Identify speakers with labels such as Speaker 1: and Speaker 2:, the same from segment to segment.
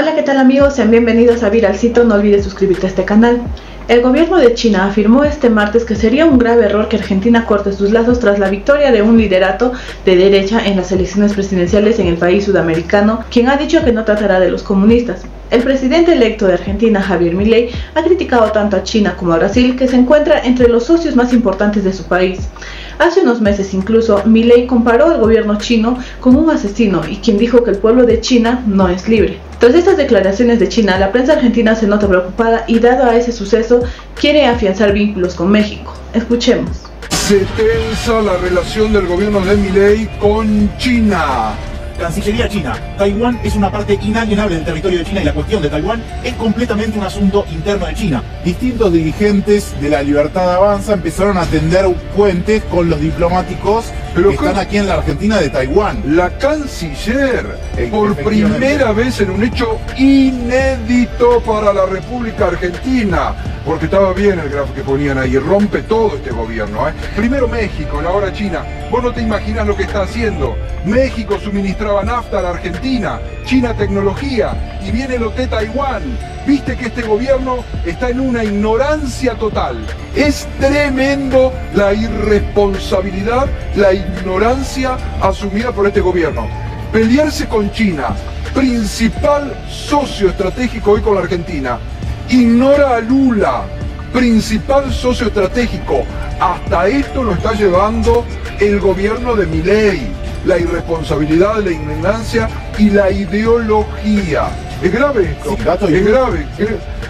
Speaker 1: Hola, ¿qué tal amigos? Sean bienvenidos a Viralcito, no olvides suscribirte a este canal. El gobierno de China afirmó este martes que sería un grave error que Argentina corte sus lazos tras la victoria de un liderato de derecha en las elecciones presidenciales en el país sudamericano, quien ha dicho que no tratará de los comunistas. El presidente electo de Argentina, Javier Milei, ha criticado tanto a China como a Brasil, que se encuentra entre los socios más importantes de su país. Hace unos meses incluso, Milei comparó al gobierno chino con un asesino y quien dijo que el pueblo de China no es libre. Tras estas declaraciones de China, la prensa argentina se nota preocupada y dado a ese suceso, quiere afianzar vínculos con México. Escuchemos.
Speaker 2: Se tensa la relación del gobierno de Milei con China.
Speaker 3: Cancillería China. Taiwán es una parte inalienable del territorio de China y la cuestión de Taiwán es completamente un asunto interno de China.
Speaker 4: Distintos dirigentes de la Libertad Avanza empezaron a tender puentes con los diplomáticos Pero que están aquí en la Argentina de Taiwán.
Speaker 2: La canciller, por primera vez en un hecho inédito para la República Argentina, porque estaba bien el gráfico que ponían ahí, rompe todo este gobierno. ¿eh? Primero México, ahora China. Vos no te imaginas lo que está haciendo. México suministraba nafta a la Argentina, China tecnología, y viene el OT Taiwán. Viste que este gobierno está en una ignorancia total. Es tremendo la irresponsabilidad, la ignorancia asumida por este gobierno. Pelearse con China, principal socio estratégico hoy con la Argentina, ignora a Lula, principal socio estratégico. Hasta esto lo está llevando el gobierno de Milei. La irresponsabilidad, la ignorancia y la ideología. Es grave esto. es grave.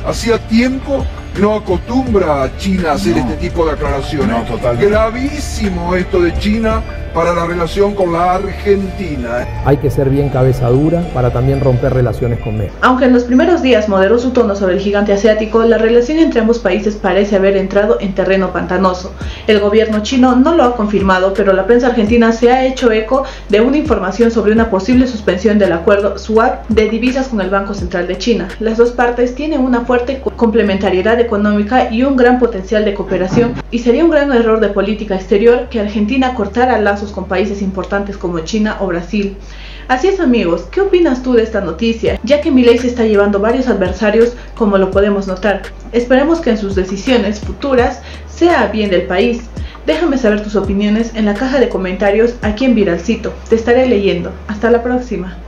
Speaker 2: Hacía tiempo no acostumbra a China a hacer este tipo de aclaraciones. Gravísimo esto de China para la relación con la Argentina.
Speaker 5: Hay que ser bien cabeza dura para también romper relaciones con México.
Speaker 1: Aunque en los primeros días moderó su tono sobre el gigante asiático, la relación entre ambos países parece haber entrado en terreno pantanoso. El gobierno chino no lo ha confirmado, pero la prensa argentina se ha hecho eco de una información sobre una posible suspensión del acuerdo SWAP de divisas con el Banco Central de China. Las dos partes tienen una fuerte complementariedad económica y un gran potencial de cooperación, y sería un gran error de política exterior que Argentina cortara lazos con países importantes como China o Brasil. Así es amigos, ¿qué opinas tú de esta noticia? Ya que Milei se está llevando varios adversarios como lo podemos notar. Esperemos que en sus decisiones futuras sea bien del país. Déjame saber tus opiniones en la caja de comentarios aquí en Viralcito. Te estaré leyendo. Hasta la próxima.